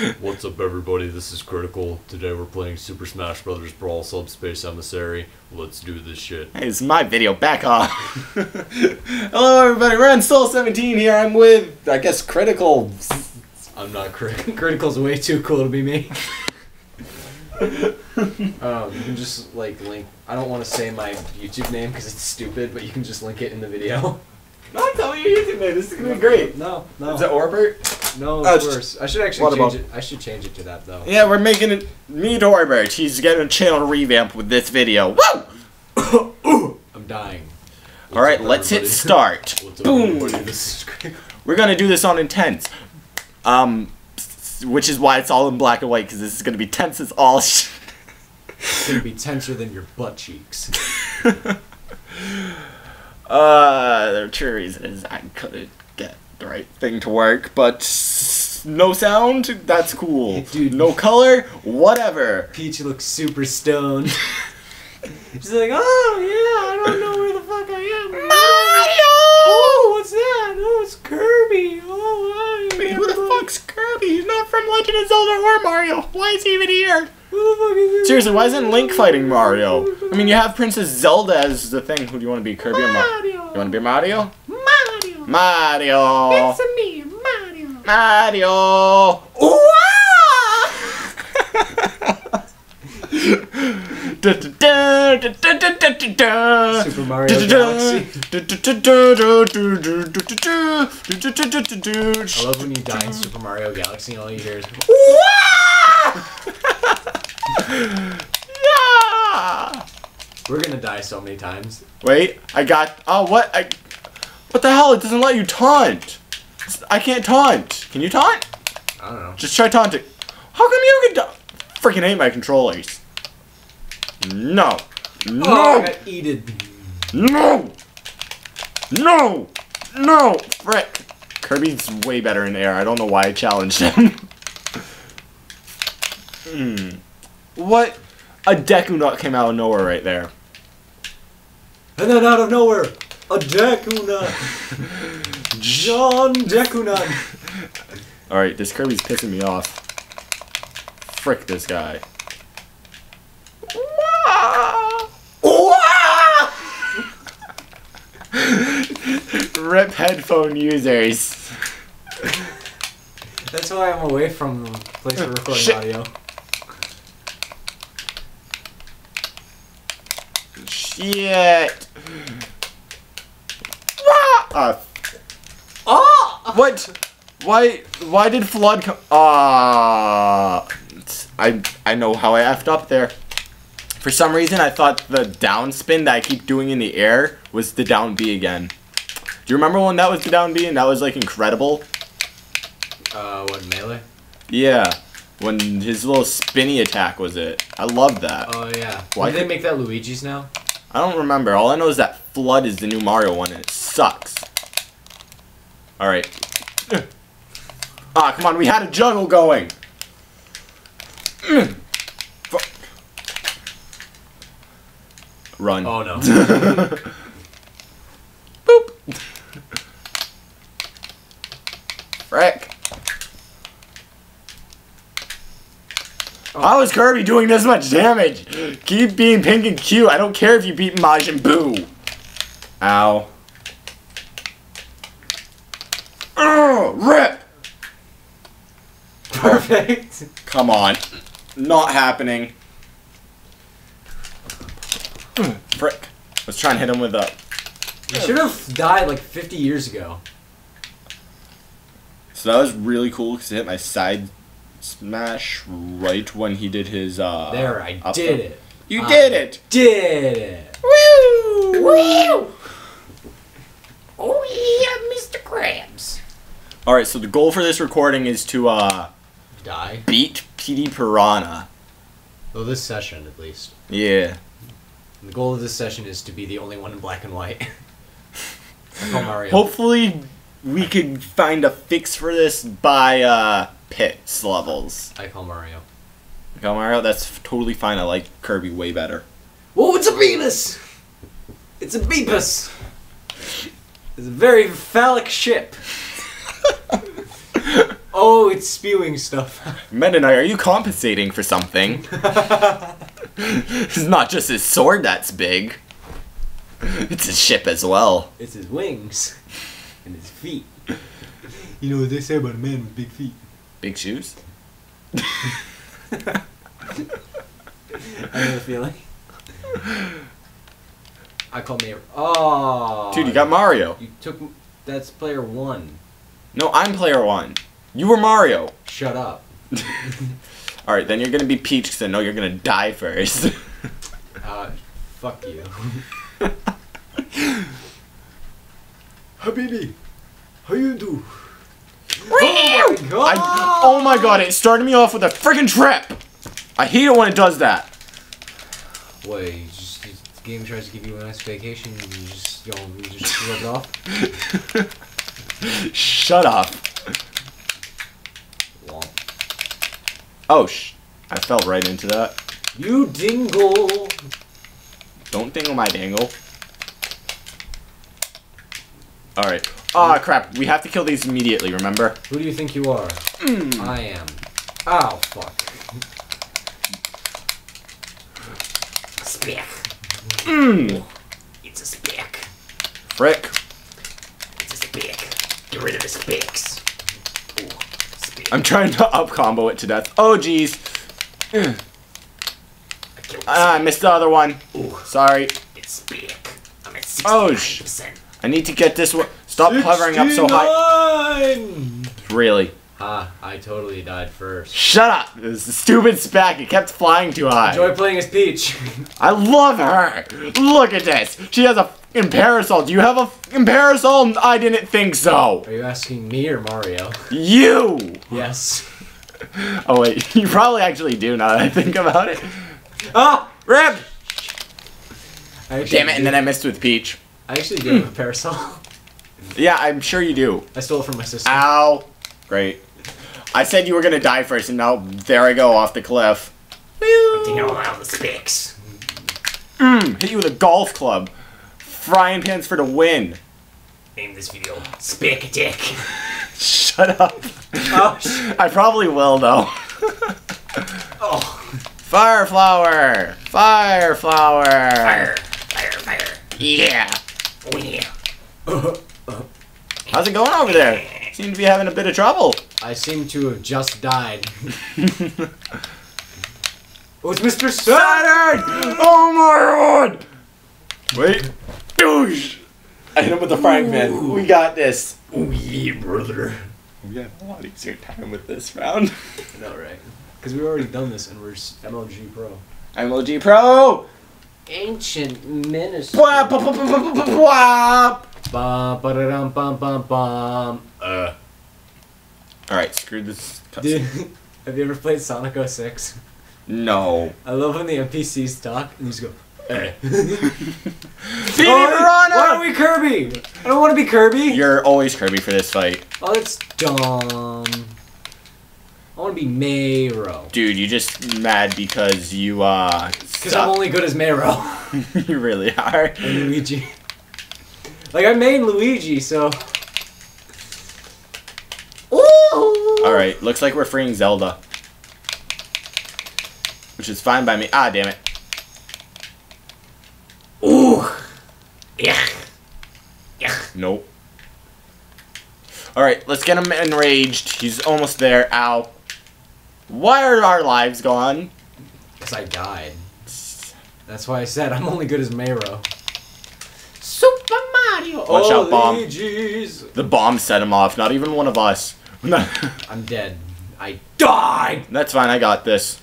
What's up, everybody? This is Critical. Today we're playing Super Smash Bros. Brawl Subspace Emissary. Let's do this shit. Hey, it's my video. Back off. Hello, everybody. We're on Stole 17 here. I'm with, I guess, Critical. I'm not critical. Critical's way too cool to be me. um, you can just like link. I don't want to say my YouTube name because it's stupid, but you can just link it in the video. No, tell me your YouTube name. This is gonna be great. No, no, Is it Orbert? No. Oh, It's it's worse. I should actually What change about- it. I should change it to that though. Yeah, we're making it. Meet Orbert. He's getting a channel revamp with this video. Woo! I'm dying. All right, let's hit start. Boom. everybody? This is Critical. We're gonna do this on intense. Um, which is why it's all in black and white because this is gonna be tense as all. Sh- It's gonna be tenser than your butt cheeks. Uh, the true reason is I couldn't get the right thing to work, but no sound, that's cool. Dude. No color, whatever. Peach looks super stoned. She's like, oh yeah, I don't know where the fuck I am. Mario! Oh, what's that? Oh, it's Kirby. Oh, hi. Wait, who the fuck's Kirby? He's not from Legend of Zelda or Mario. Why is he even here? Who the fuck is? Seriously, why isn't Link fighting Mario? I mean, you have Princess Zelda as the thing. Who do you want to be, Kirby or Mario? Mario. You want to be Mario? Mario. Mario! It's me, Mario. Mario! Super Mario Galaxy. I love when you die in Super Mario Galaxy and all you hear is Yeah! we're gonna die so many times. Wait, I got. Oh, what? I. What the hell? It doesn't let you taunt. I can't taunt. Can you taunt? I don't know. Just try taunting. How come you can taunt? Freaking hate my controllers. No. No. Oh, I got. No! No! No! Frick! Kirby's way better in air. I don't know why I challenged him. hmm. What? A Deku Nut came out of nowhere right there. And then out of nowhere, a Deku Nut. John Deku Nut. Alright, this Kirby's pissing me off. Frick this guy. Rip headphone users. That's why I'm away from the place for recording Shit. audio. Shit. Uh, Oh! what? Why? Why did flood come? Ah, I I know how I effed up there. For some reason, I thought the down spin that I keep doing in the air was the down B again. Do you remember when that was the down B and that was like incredible? Uh, what, melee? Yeah, when his little spinny attack was it. I love that. Oh, yeah. Why Why did they make that Luigi's now? I don't remember. All I know is that Flood is the new Mario one and it sucks. Alright. Ah, come on, we had a juggle going. Fuck. Run. Oh, no. Boop. Frick. How is Kirby doing this much damage? Keep being pink and cute. I don't care if you beat Majin Buu. Ow. Oh, rip! Perfect. Come on. Not happening. Frick. Let's try and hit him with a. You should have died like 50 years ago. So that was really cool because it hit my side smash right when he did his. uh There, I did throw. it. You I did it! Did it. Woo! Woo! Oh, yeah, Mr. Krabs. Alright, so the goal for this recording is to uh Die. beat Petey Piranha. Well, this session, at least. Yeah. The goal of this session is to be the only one in black and white. I call Mario. Hopefully we could find a fix for this by uh pits levels. I call Mario. I call Mario, that's totally fine. I like Kirby way better. Whoa, it's a Venus! It's a Beepus! It's a very phallic ship. Oh, it's spewing stuff. Meta Knight, are you compensating for something? it's not just his sword that's big. It's his ship as well. it's his wings and his feet. You know what they say about a man with big feet? Big shoes? I have a feeling. I call me. Oh, Dude, you got Mario. You took. That's player one. No, I'm player one. You were Mario. Shut up. Alright, then you're gonna be Peach because I know you're gonna die first. Uh, fuck you. Habibi, how you do? Oh my god! I, oh my god, it started me off with a freaking trip! I hate it when it does that. Wait, you just, the game tries to give you a nice vacation and you just, you, know, you just rub it off? Shut up. Oh, sh. I fell right into that. You dingle! Don't dingle my dangle. Alright. Ah, crap. We have to kill these immediately, remember? Who do you think you are? I am. Ow, fuck. Speck. Mmm. It's a speck. Frick. It's a speck. Get rid of the specks. I'm trying to up combo it to death. Oh, jeez. I Ah, I missed the other one. Ooh, Sorry. it's speck. I'm at Oh, 69%. I need to get this one. Stop hovering up so high. 69! Really. Ah, I totally died first. Shut up. It was a stupid spec. It kept flying too high. Enjoy playing as Peach. I love her. Look at this. She has a fucking parasol. Do you have a fucking parasol? I didn't think so. Are you asking me or Mario? You. Yes. Oh wait, you probably actually do now that I think about it. Ah! Rip. I Damn it! And then I missed with Peach. I actually do have a parasol. Yeah, I'm sure you do. I stole it from my sister. Ow. Great. I said you were gonna die first, and now there I go off the cliff. Taking all out the spicks. Mm, hit you with a golf club. Frying pans for the win. Name this video Spick Dick. Shut up. oh, sh- I probably will though. oh. Fire flower. Fire flower. Fire. Fire, fire. Yeah. Oh, yeah. How's it going over there? Seem to be having a bit of trouble. I seem to have just died. oh, it's Mr. Saturn! Saturn! Oh my god! Wait. Douche! I hit him with the frying pan. We got this. Oh, yeah, brother. We have a lot easier time with this round. No, right. Because we've already done this and we're s- MLG Pro. I'm Pro! Ancient Minister. Bum, bum, bum, bum. Uh. Alright, screw this. Dude, have you ever played Sonic 06? No. I love when the NPCs talk and you just go, eh. Phoebe Why Piranha! are we Kirby? I don't want to be Kirby. You're always Kirby for this fight. Oh, that's dumb. I want to be Mayro. Dude, you just mad because you, uh. Because I'm only good as Mayro you really are. and Luigi. Like, I made Luigi, so. Ooh! Alright, looks like we're freeing Zelda. Which is fine by me. Ah, damn it. Ooh! Yeah. Yeah. Nope. Alright, let's get him enraged. He's almost there. Ow. Why are our lives gone? Because I died. That's why I said I'm only good as Mayro. Super Mario! Watch out, bomb. Luigi's. The bomb set him off, not even one of us. I'm dead. I died! That's fine, I got this.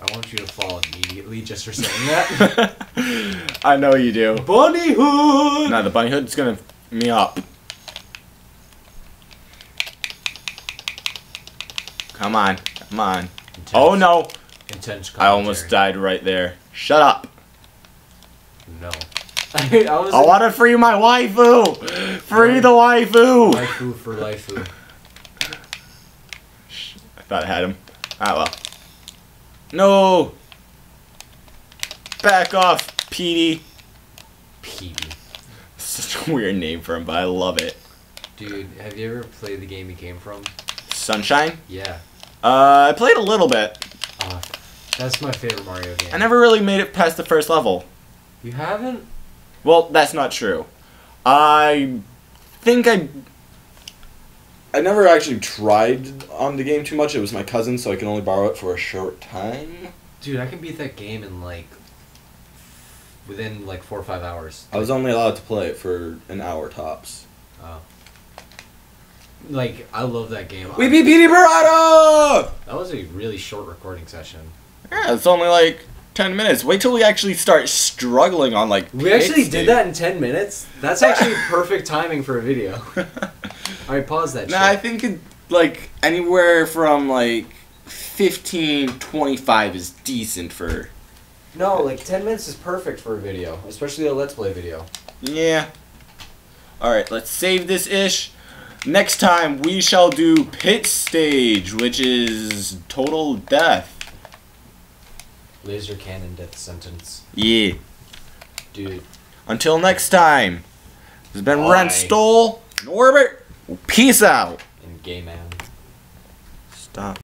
I want you to fall immediately just for saying that. I know you do. Bunny Hood! Nah, the bunny hood's gonna f me up. Come on, come on. Oh no! Intense I almost died right there. Shut up. No. I, I I wanna free my waifu! Free the waifu! Laifu for Laifu. I thought I had him. Ah well. No! Back off, Petey. Petey. Such a weird name for him, but I love it. Dude, have you ever played the game he came from? Sunshine. Yeah. Uh, I played a little bit. Uh, that's my favorite Mario game. I never really made it past the first level. You haven't? Well, that's not true. I think I. I never actually tried on the game too much. It was my cousin, so I can only borrow it for a short time. Dude, I can beat that game in like within like four or five hours. I was only allowed to play it for an hour tops. Oh. Like I love that game. We beat Petey Piranha! that was a really short recording session. Yeah, it's only like ten minutes. Wait till we actually start struggling on like. We actually did dude. that in ten minutes. That's actually perfect timing for a video. All right, pause that. Nah, I think it, like anywhere from like 15, 25 is decent for. No, like ten minutes is perfect for a video, especially a let's play video. Yeah. All right, let's save this ish. Next time we shall do pit stage, which is total death. Laser cannon death sentence, Yeah. dude. Until next time, this has been Bye. Ren Stole, Norbert. Peace out. And gay man. Stop.